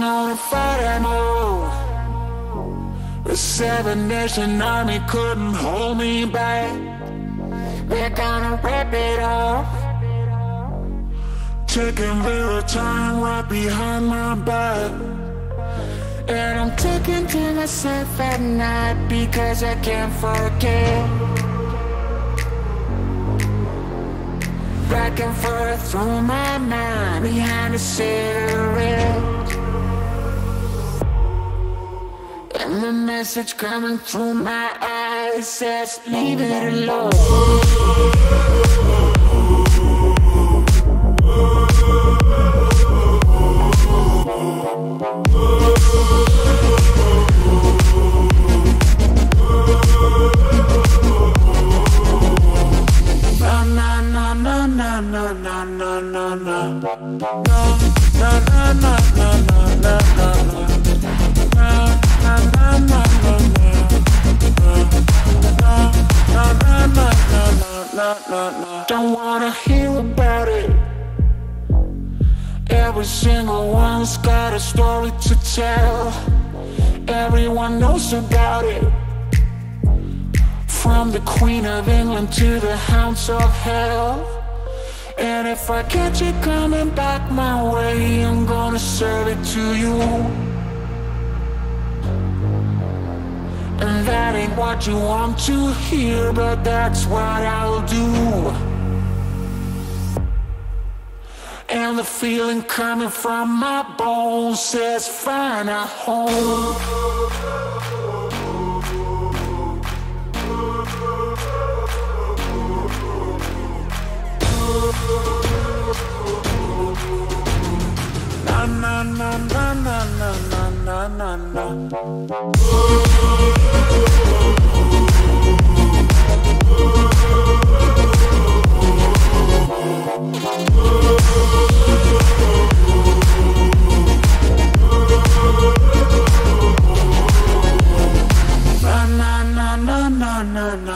gonna fight them all. The Seven Nation Army couldn't hold me back. They're gonna rip it off. Taking their time right behind my back. And I'm talking to myself at night because I can't forget. Back and forth through my mind behind a cigarette. Message coming through my eyes says, Leave it alone. Na na na na na na na na na na na Don't wanna hear about it. Every single one's got a story to tell. Everyone knows about it. From the Queen of England to the Hounds of Hell. And if I catch it coming back my way, I'm gonna serve it to you. That ain't what you want to hear, but that's what I'll do. And the feeling coming from my bones says, find a home. Na na na na na na na na na